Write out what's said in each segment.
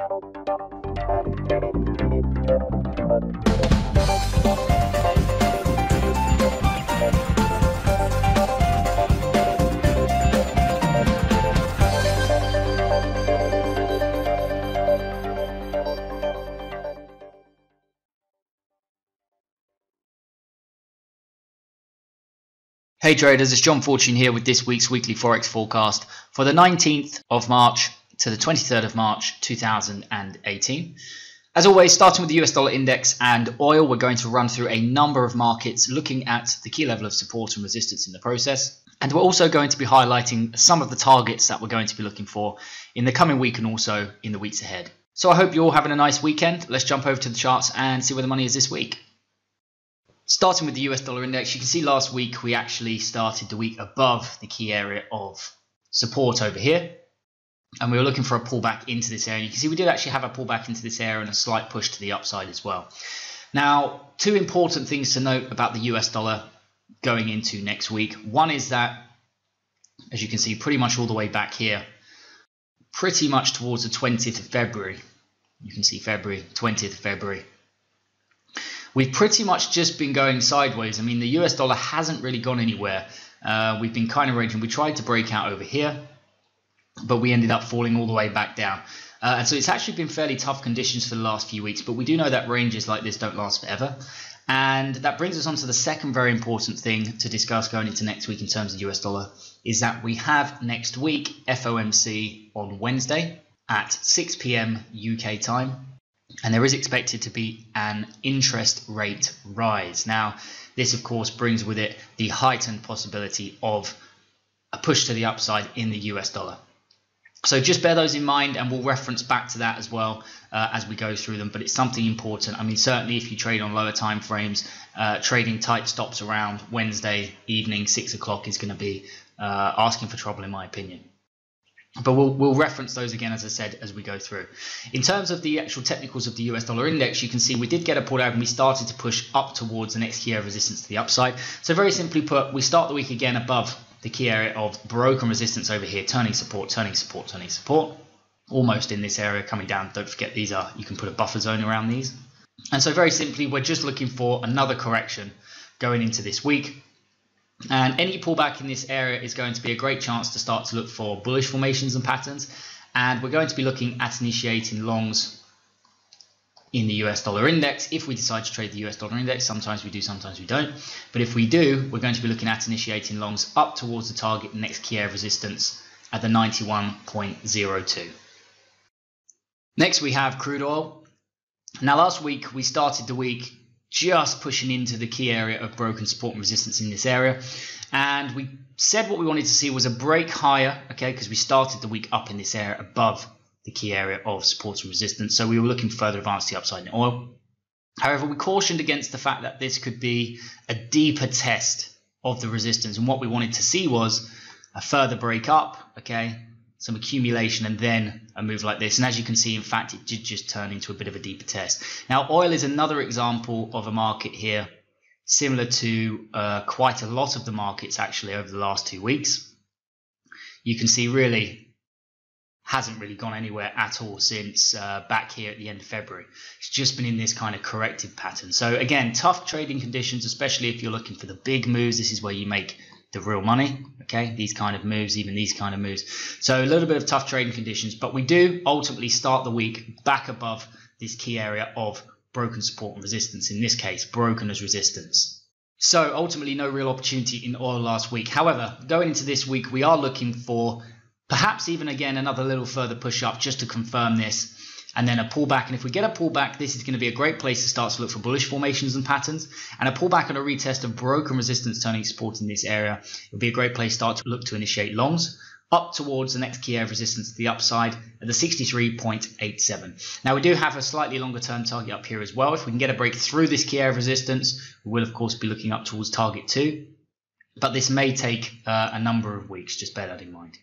Hey traders, it's John Fortune here with this week's weekly Forex forecast for the 19th of March to the 23rd of March 2018. As always, starting with the US dollar index and oil, we're going to run through a number of markets looking at the key level of support and resistance in the process. And we're also going to be highlighting some of the targets that we're going to be looking for in the coming week and also in the weeks ahead. So I hope you're all having a nice weekend. Let's jump over to the charts and see where the money is this week. Starting with the US dollar index, you can see last week we actually started the week above the key area of support over here. And we were looking for a pullback into this area. You can see we did actually have a pullback into this area and a slight push to the upside as well. Now, two important things to note about the US dollar going into next week. One is that, as you can see, pretty much all the way back here, pretty much towards the 20th of February. You can see February, 20th of February we've pretty much just been going sideways. I mean, the US dollar hasn't really gone anywhere. Uh, we've been kind of ranging. We tried to break out over here, but we ended up falling all the way back down. Uh, and so it's actually been fairly tough conditions for the last few weeks, but we do know that ranges like this don't last forever. And that brings us on to the second very important thing to discuss going into next week in terms of the US dollar is that we have next week FOMC on Wednesday at 6 p.m. UK time and there is expected to be an interest rate rise. Now, this of course brings with it the heightened possibility of a push to the upside in the US dollar. So just bear those in mind, and we'll reference back to that as well uh, as we go through them. But it's something important. I mean, certainly if you trade on lower time frames, uh, trading tight stops around Wednesday evening, six o'clock is going to be uh, asking for trouble, in my opinion but we'll, we'll reference those again, as I said, as we go through. In terms of the actual technicals of the US dollar index, you can see we did get a pullback and we started to push up towards the next of resistance to the upside. So very simply put, we start the week again above the key area of broken resistance over here, turning support, turning support, turning support, almost in this area coming down. Don't forget these are, you can put a buffer zone around these. And so very simply, we're just looking for another correction going into this week. And any pullback in this area is going to be a great chance to start to look for bullish formations and patterns. And we're going to be looking at initiating longs in the US dollar index. If we decide to trade the US dollar index, sometimes we do, sometimes we don't. But if we do, we're going to be looking at initiating longs up towards the target next key area resistance at the 91.02. Next, we have crude oil. Now, last week we started the week just pushing into the key area of broken support and resistance in this area. And we said what we wanted to see was a break higher, okay, because we started the week up in this area above the key area of support and resistance. So we were looking further advanced the upside in oil. However, we cautioned against the fact that this could be a deeper test of the resistance. And what we wanted to see was a further break up, okay, some accumulation and then a move like this. And as you can see, in fact, it did just turn into a bit of a deeper test. Now, oil is another example of a market here, similar to uh, quite a lot of the markets actually over the last two weeks. You can see really hasn't really gone anywhere at all since uh, back here at the end of February. It's just been in this kind of corrective pattern. So again, tough trading conditions, especially if you're looking for the big moves. This is where you make the real money. Okay, these kind of moves, even these kind of moves. So a little bit of tough trading conditions, but we do ultimately start the week back above this key area of broken support and resistance. In this case, broken as resistance. So ultimately, no real opportunity in oil last week. However, going into this week, we are looking for perhaps even again another little further push up just to confirm this and then a pullback. And if we get a pullback, this is going to be a great place to start to look for bullish formations and patterns. And a pullback and a retest of broken resistance turning support in this area will be a great place to start to look to initiate longs up towards the next key area of resistance to the upside at the 63.87. Now we do have a slightly longer term target up here as well. If we can get a break through this key area of resistance, we will of course be looking up towards target 2. But this may take uh, a number of weeks, just bear that in mind.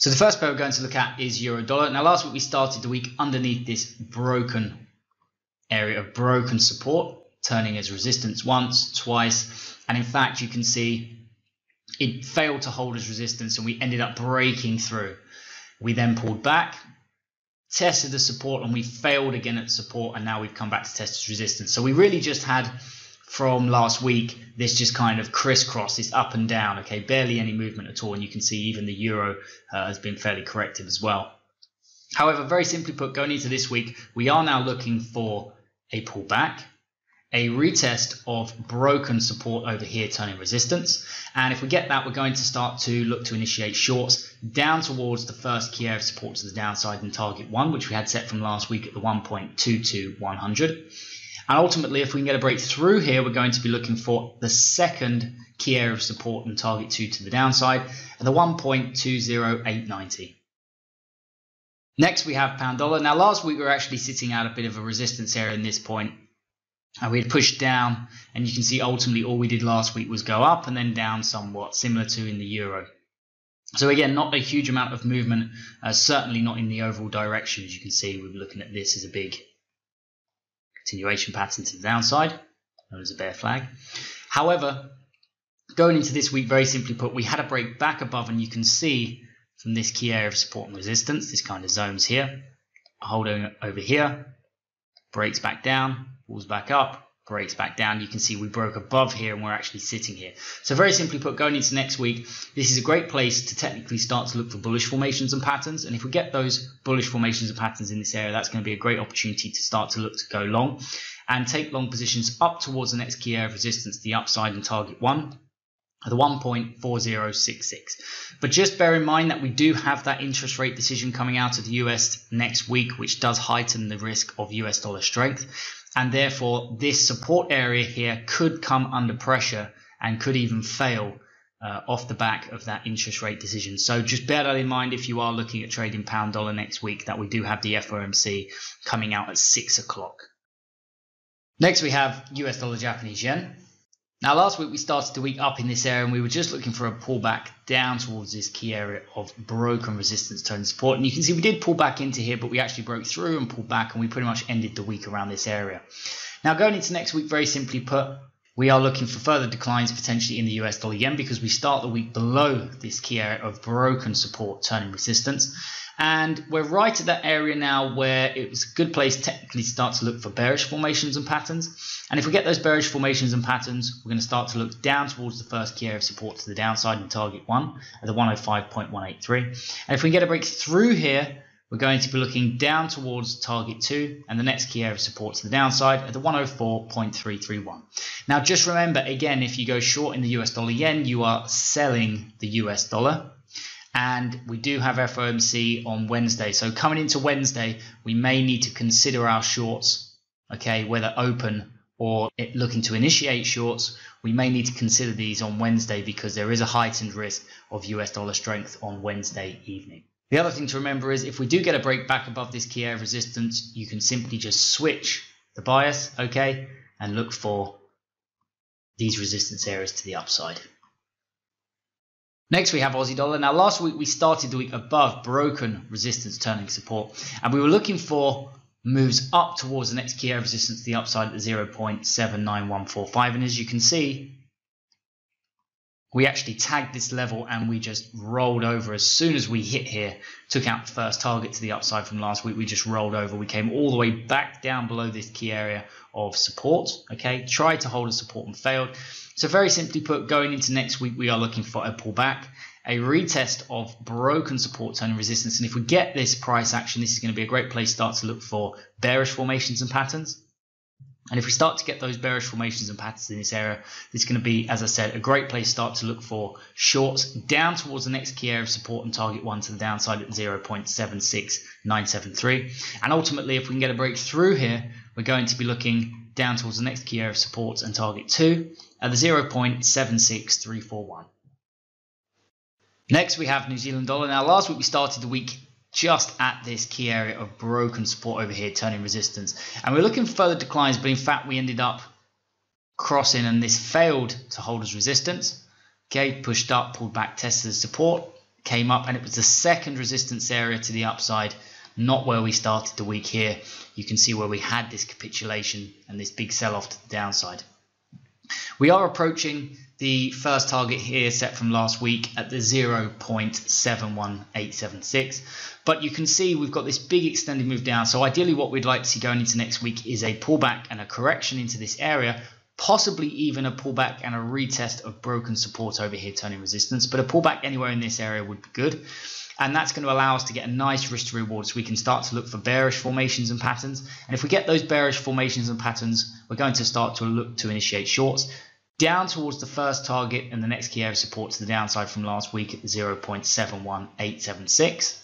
So the first pair we're going to look at is euro dollar. Now last week we started the week underneath this broken area of broken support, turning as resistance once, twice, and in fact you can see it failed to hold as resistance and we ended up breaking through. We then pulled back tested the support and we failed again at support and now we've come back to test its resistance. So we really just had from last week this just kind of crisscross, this up and down, okay, barely any movement at all. And you can see even the euro uh, has been fairly corrective as well. However, very simply put, going into this week, we are now looking for a pullback a retest of broken support over here turning resistance and if we get that we're going to start to look to initiate shorts down towards the first key area of support to the downside and target 1 which we had set from last week at the 1.22100 and ultimately if we can get a break through here we're going to be looking for the second key area of support and target 2 to the downside at the 1.20890 Next, we have pound dollar. Now, last week we were actually sitting at a bit of a resistance area in this point, and we had pushed down, and you can see ultimately all we did last week was go up and then down somewhat, similar to in the euro. So again, not a huge amount of movement, uh, certainly not in the overall direction. As you can see, we're looking at this as a big continuation pattern to the downside, known as a bear flag. However, going into this week, very simply put, we had a break back above, and you can see from this key area of support and resistance, this kind of zones here, holding over here, breaks back down, pulls back up, breaks back down. You can see we broke above here and we're actually sitting here. So very simply put, going into next week, this is a great place to technically start to look for bullish formations and patterns. And if we get those bullish formations and patterns in this area, that's going to be a great opportunity to start to look to go long and take long positions up towards the next key area of resistance, the upside and target one the 1.4066. But just bear in mind that we do have that interest rate decision coming out of the US next week, which does heighten the risk of US dollar strength. And therefore, this support area here could come under pressure and could even fail uh, off the back of that interest rate decision. So just bear that in mind if you are looking at trading pound dollar next week, that we do have the FOMC coming out at 6 o'clock. Next, we have US dollar Japanese yen. Now, last week we started the week up in this area and we were just looking for a pullback down towards this key area of broken resistance tone support. And you can see we did pull back into here, but we actually broke through and pulled back and we pretty much ended the week around this area. Now, going into next week, very simply put, we are looking for further declines potentially in the US dollar yen because we start the week below this key area of broken support turning resistance. And we're right at that area now where it was a good place technically to start to look for bearish formations and patterns. And if we get those bearish formations and patterns, we're going to start to look down towards the first key area of support to the downside and target 1 at the 105.183. And if we get a break through here, we're going to be looking down towards target 2 and the next key area of support to the downside at the 104.331. Now just remember again if you go short in the US dollar yen you are selling the US dollar and we do have FOMC on Wednesday. So coming into Wednesday, we may need to consider our shorts, okay, whether open or looking to initiate shorts. We may need to consider these on Wednesday because there is a heightened risk of US dollar strength on Wednesday evening. The other thing to remember is if we do get a break back above this key area of resistance, you can simply just switch the bias, okay, and look for these resistance areas to the upside. Next, we have Aussie dollar. Now, last week we started the week above broken resistance turning support, and we were looking for moves up towards the next key area resistance to the upside at 0.79145. And as you can see, we actually tagged this level and we just rolled over as soon as we hit here, took out the first target to the upside from last week. We just rolled over. We came all the way back down below this key area of support. Okay, tried to hold a support and failed. So very simply put, going into next week, we are looking for a pullback, a retest of broken support turning resistance. And if we get this price action, this is going to be a great place to start to look for bearish formations and patterns. And if we start to get those bearish formations and patterns in this area, it's going to be, as I said, a great place to start to look for shorts down towards the next key area of support and target one to the downside at 0.76973. And ultimately, if we can get a break through here, we're going to be looking down towards the next key area of support and target two at the 0.76341. Next, we have New Zealand dollar. Now, last week we started the week just at this key area of broken support over here, turning resistance. And we're looking for further declines, but in fact, we ended up crossing and this failed to hold as resistance. Okay, pushed up, pulled back, tested as support, came up, and it was the second resistance area to the upside, not where we started the week here. You can see where we had this capitulation and this big sell off to the downside. We are approaching the first target here set from last week at the 0.71876 but you can see we've got this big extended move down. So ideally what we'd like to see going into next week is a pullback and a correction into this area possibly even a pullback and a retest of broken support over here turning resistance but a pullback anywhere in this area would be good. And that's going to allow us to get a nice risk to reward so we can start to look for bearish formations and patterns. And if we get those bearish formations and patterns we're going to start to look to initiate shorts down towards the first target and the next key area of support to the downside from last week at 0.71876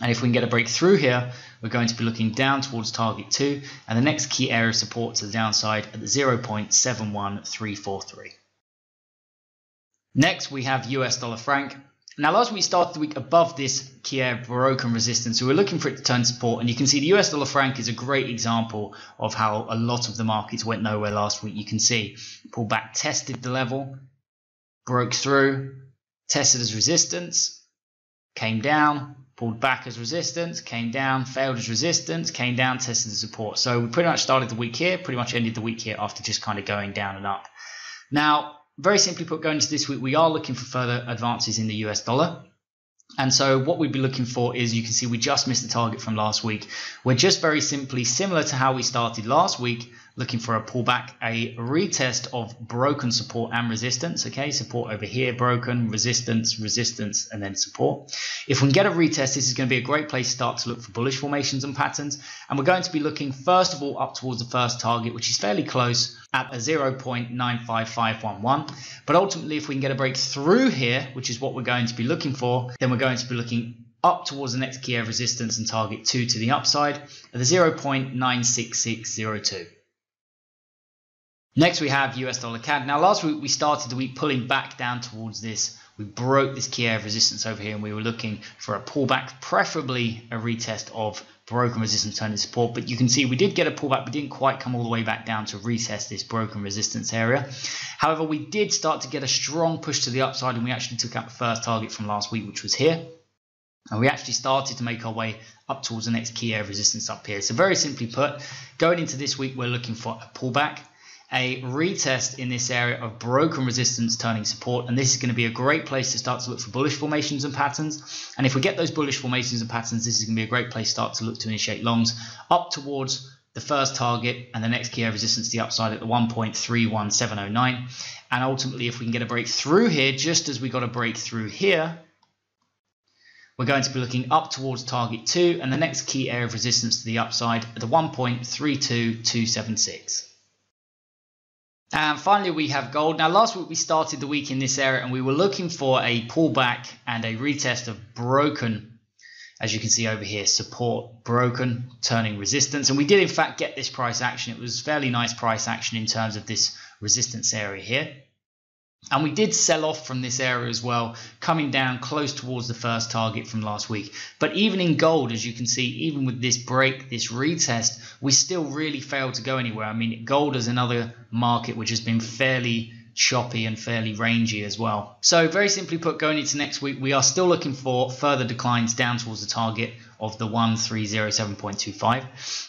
and if we can get a break through here we're going to be looking down towards target 2 and the next key area of support to the downside at the 0.71343 next we have US dollar franc now, last week we started the week above this Kia broken resistance, so we're looking for it to turn support, and you can see the US dollar franc is a great example of how a lot of the markets went nowhere last week. You can see pulled back, tested the level, broke through, tested as resistance, came down, pulled back as resistance, came down, failed as resistance, came down, tested the support. So we pretty much started the week here, pretty much ended the week here after just kind of going down and up. Now, very simply put, going into this week, we are looking for further advances in the US dollar. And so what we'd be looking for is you can see we just missed the target from last week. We're just very simply similar to how we started last week, looking for a pullback, a retest of broken support and resistance. Okay, support over here, broken, resistance, resistance, and then support. If we can get a retest, this is going to be a great place to start to look for bullish formations and patterns. And we're going to be looking first of all up towards the first target, which is fairly close at a 0.95511. But ultimately, if we can get a break through here, which is what we're going to be looking for, then we're going to be looking up towards the next key of resistance and target 2 to the upside at the 0.96602. Next, we have US dollar CAD. Now, last week we started the week pulling back down towards this. We broke this key area of resistance over here and we were looking for a pullback, preferably a retest of broken resistance turning support. But you can see we did get a pullback. We didn't quite come all the way back down to retest this broken resistance area. However, we did start to get a strong push to the upside and we actually took out the first target from last week, which was here. And we actually started to make our way up towards the next key area of resistance up here. So very simply put, going into this week, we're looking for a pullback a retest in this area of broken resistance turning support and this is going to be a great place to start to look for bullish formations and patterns. And if we get those bullish formations and patterns this is going to be a great place to start to look to initiate longs up towards the first target and the next key area of resistance to the upside at the 1.31709 and ultimately if we can get a break through here just as we got a break through here we're going to be looking up towards target 2 and the next key area of resistance to the upside at the 1.32276 and finally, we have gold. Now, last week we started the week in this area and we were looking for a pullback and a retest of broken, as you can see over here, support broken, turning resistance. And we did, in fact, get this price action. It was fairly nice price action in terms of this resistance area here. And we did sell off from this area as well, coming down close towards the first target from last week. But even in gold, as you can see, even with this break, this retest, we still really failed to go anywhere. I mean, gold is another market which has been fairly choppy and fairly rangy as well. So very simply put, going into next week, we are still looking for further declines down towards the target of the 1307.25.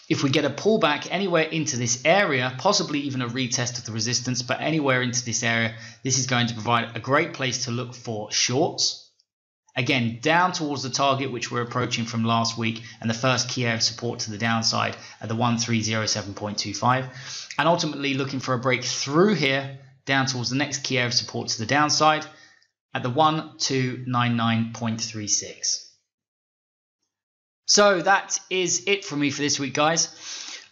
If we get a pullback anywhere into this area, possibly even a retest of the resistance, but anywhere into this area, this is going to provide a great place to look for shorts. Again, down towards the target which we're approaching from last week and the first key area of support to the downside at the 1307.25. And ultimately looking for a break through here down towards the next key area of support to the downside at the 1299.36. So that is it from me for this week, guys.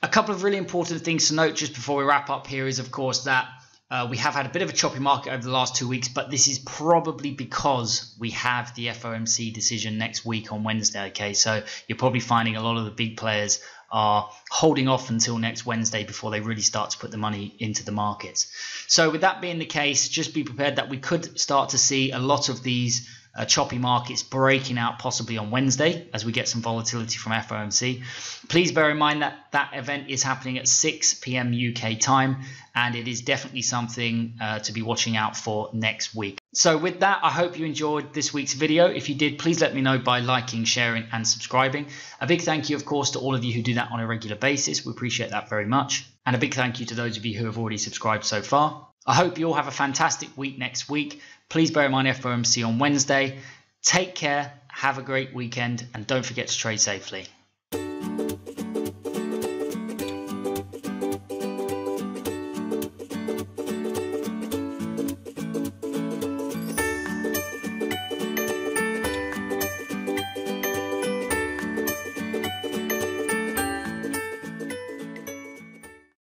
A couple of really important things to note just before we wrap up here is, of course, that uh, we have had a bit of a choppy market over the last two weeks, but this is probably because we have the FOMC decision next week on Wednesday. Okay, so you're probably finding a lot of the big players are holding off until next Wednesday before they really start to put the money into the markets. So, with that being the case, just be prepared that we could start to see a lot of these uh, choppy markets breaking out possibly on Wednesday as we get some volatility from FOMC. Please bear in mind that that event is happening at 6 p.m. UK time and it is definitely something uh, to be watching out for next week. So with that, I hope you enjoyed this week's video. If you did, please let me know by liking, sharing and subscribing. A big thank you, of course, to all of you who do that on a regular basis. We appreciate that very much. And a big thank you to those of you who have already subscribed so far. I hope you all have a fantastic week next week. Please bear in mind FOMC on Wednesday. Take care, have a great weekend, and don't forget to trade safely.